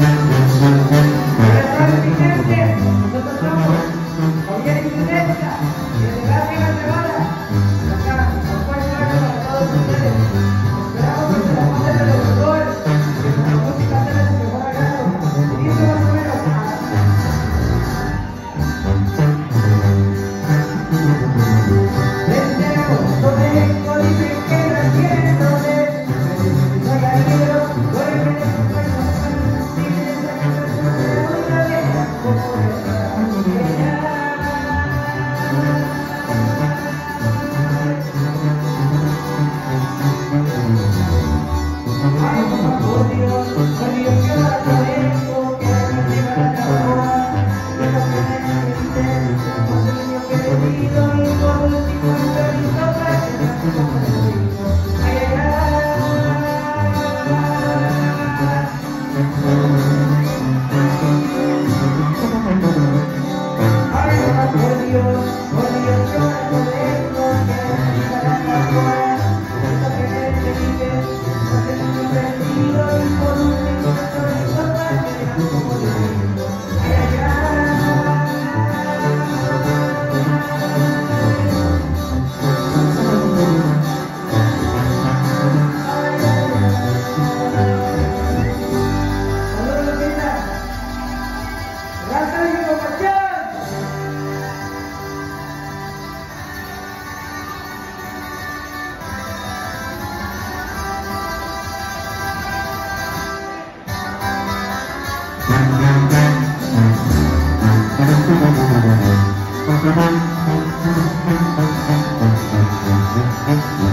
Continuamos Mm-hmm.